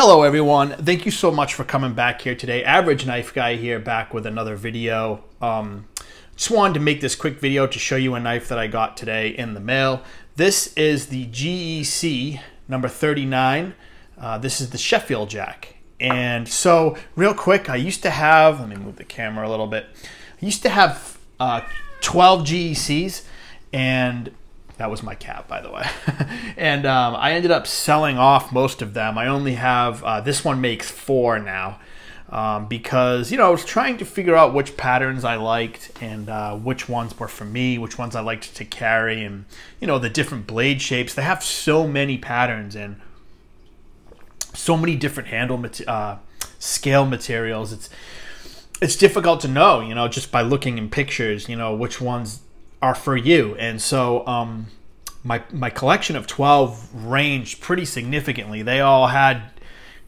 Hello everyone, thank you so much for coming back here today. Average Knife Guy here back with another video. Um, just wanted to make this quick video to show you a knife that I got today in the mail. This is the GEC number 39. Uh, this is the Sheffield Jack. And so real quick, I used to have, let me move the camera a little bit. I used to have uh, 12 GECs and that was my cat, by the way. and um, I ended up selling off most of them. I only have, uh, this one makes four now. Um, because, you know, I was trying to figure out which patterns I liked and uh, which ones were for me, which ones I liked to carry, and, you know, the different blade shapes. They have so many patterns and so many different handle uh, scale materials. It's, it's difficult to know, you know, just by looking in pictures, you know, which ones are for you. And so um, my my collection of 12 ranged pretty significantly. They all had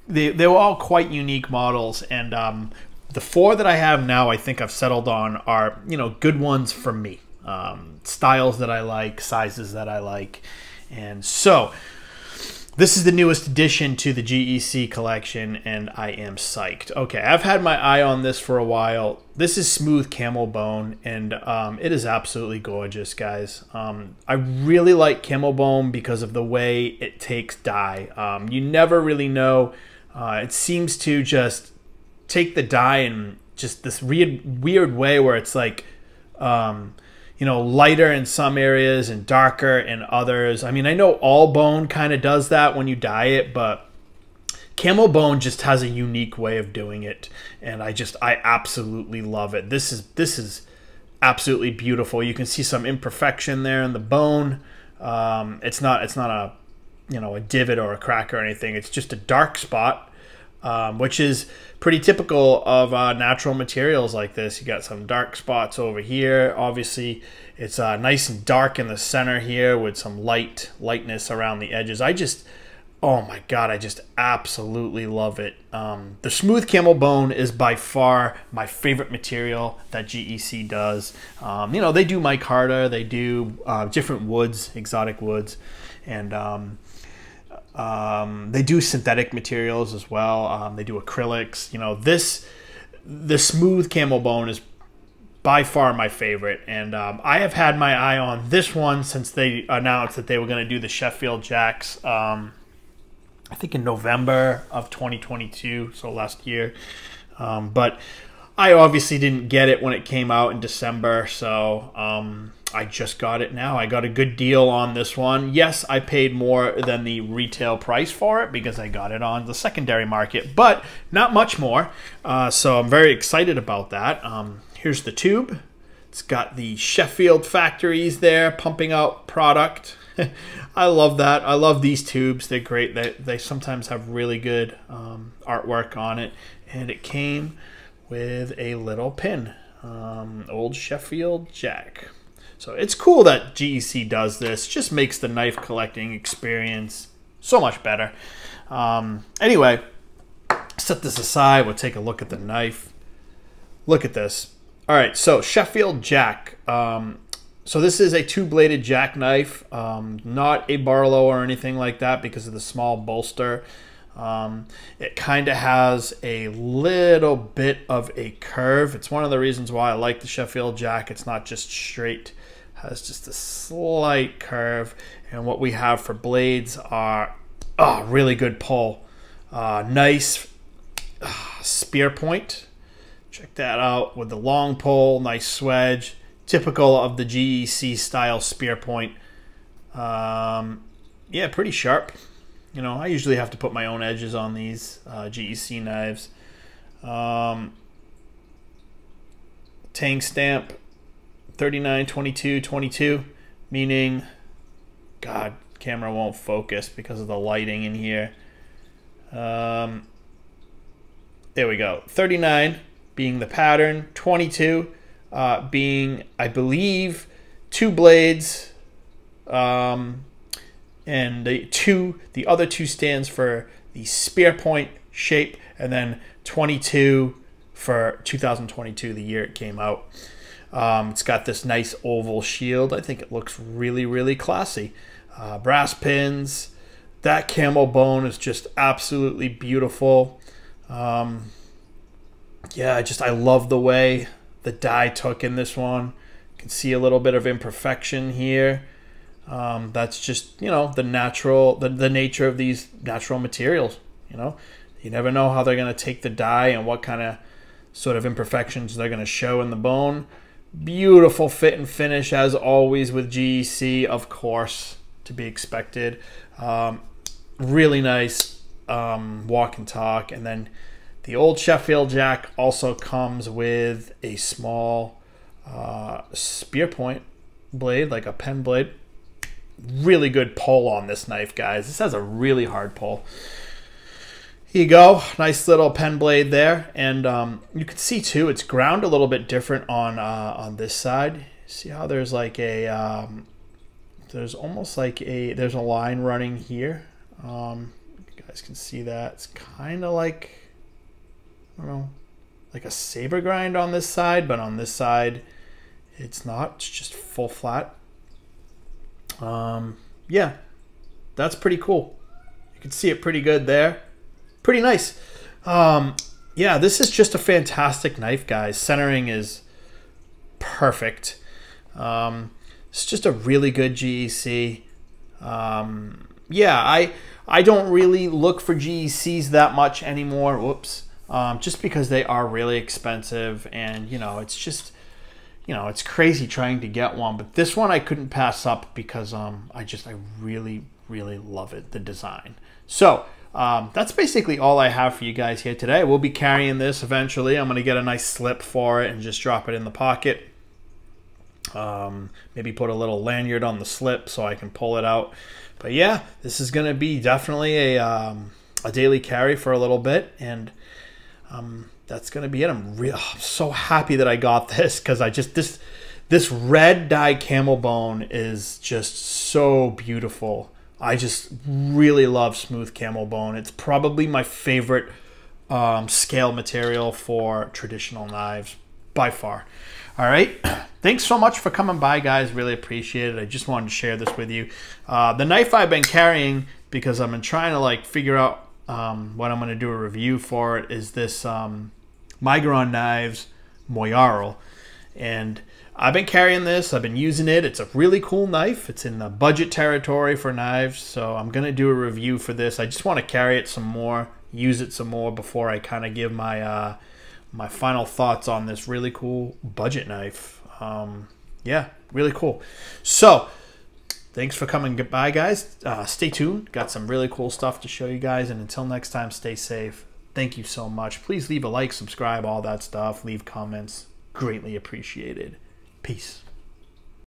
they, they were all quite unique models and um, the four that I have now I think I've settled on are, you know, good ones for me. Um, styles that I like, sizes that I like. And so this is the newest addition to the GEC collection, and I am psyched. Okay, I've had my eye on this for a while. This is smooth camel bone, and um, it is absolutely gorgeous, guys. Um, I really like camel bone because of the way it takes dye. Um, you never really know. Uh, it seems to just take the dye in just this weird, weird way where it's like um, you know, lighter in some areas and darker in others. I mean, I know all bone kind of does that when you dye it, but camel bone just has a unique way of doing it, and I just I absolutely love it. This is this is absolutely beautiful. You can see some imperfection there in the bone. Um, it's not it's not a you know a divot or a crack or anything. It's just a dark spot um, which is pretty typical of uh, natural materials like this. You got some dark spots over here. Obviously, it's uh, nice and dark in the center here with some light lightness around the edges. I just, oh my god, I just absolutely love it. Um, the smooth camel bone is by far my favorite material that GEC does. Um, you know, they do micarta, they do uh, different woods, exotic woods, and um, they do synthetic materials as well. Um, they do acrylics. You know, this the smooth camel bone is by far my favorite, and um, I have had my eye on this one since they announced that they were going to do the Sheffield Jacks. Um, I think in November of 2022, so last year. Um, but I obviously didn't get it when it came out in December, so um, I just got it now. I got a good deal on this one. Yes, I paid more than the retail price for it because I got it on the secondary market, but not much more. Uh, so I'm very excited about that. Um, here's the tube. It's got the Sheffield factories there pumping out product. I love that. I love these tubes. They're great. They, they sometimes have really good um, artwork on it. And it came with a little pin. Um, old Sheffield Jack. So it's cool that GEC does this. Just makes the knife collecting experience so much better. Um, anyway, set this aside. We'll take a look at the knife. Look at this. All right, so Sheffield Jack. Um, so this is a two-bladed jackknife, um, not a Barlow or anything like that because of the small bolster. Um, it kind of has a little bit of a curve. It's one of the reasons why I like the Sheffield Jack. It's not just straight has just a slight curve. And what we have for blades are oh, really good pull. Uh, nice uh, spear point. Check that out with the long pull, nice swedge. Typical of the GEC style spear point. Um, yeah, pretty sharp. You know, I usually have to put my own edges on these uh, GEC knives. Um, tang stamp 39, 22, 22, meaning, God, camera won't focus because of the lighting in here. Um, there we go. 39 being the pattern, 22 uh, being, I believe, two blades, um, and the two, the other two stands for the spear point shape, and then 22 for 2022, the year it came out. Um, it's got this nice oval shield. I think it looks really, really classy. Uh, brass pins, that camel bone is just absolutely beautiful. Um, yeah, I just I love the way the dye took in this one. You can see a little bit of imperfection here. Um, that's just you know the natural the, the nature of these natural materials. You know, you never know how they're going to take the dye and what kind of sort of imperfections they're going to show in the bone. Beautiful fit and finish as always with GEC, of course, to be expected. Um, really nice um, walk and talk, and then the old Sheffield Jack also comes with a small uh, spear point blade, like a pen blade. Really good pull on this knife, guys. This has a really hard pull. Here you go, nice little pen blade there, and um, you can see too, it's ground a little bit different on uh, on this side. See how there's like a um, there's almost like a there's a line running here. Um, you guys can see that it's kind of like I don't know, like a saber grind on this side, but on this side, it's not. It's just full flat. Um, yeah, that's pretty cool. You can see it pretty good there. Pretty nice. Um, yeah, this is just a fantastic knife, guys. Centering is perfect. Um, it's just a really good GEC. Um, yeah, I I don't really look for GECs that much anymore. Whoops um, just because they are really expensive and you know it's just you know it's crazy trying to get one but this one i couldn't pass up because um, i just i really really love it the design so um, that's basically all i have for you guys here today we'll be carrying this eventually i'm going to get a nice slip for it and just drop it in the pocket um, maybe put a little lanyard on the slip so i can pull it out but yeah this is going to be definitely a, um, a daily carry for a little bit and um, that's gonna be it. I'm real I'm so happy that I got this because I just this this red dye camel bone is just so beautiful. I just really love smooth camel bone. It's probably my favorite um, scale material for traditional knives by far. All right. Thanks so much for coming by, guys. Really appreciate it. I just wanted to share this with you. Uh, the knife I've been carrying because I've been trying to like figure out um, what I'm going to do a review for it is this um, Migron Knives Moyarl. And I've been carrying this, I've been using it. It's a really cool knife. It's in the budget territory for knives, so I'm going to do a review for this. I just want to carry it some more, use it some more before I kind of give my uh, my final thoughts on this really cool budget knife. Um, yeah, really cool. So, thanks for coming by, guys. Uh, stay tuned. Got some really cool stuff to show you guys. And until next time, stay safe. Thank you so much. Please leave a like, subscribe, all that stuff. Leave comments. Greatly appreciated. Peace.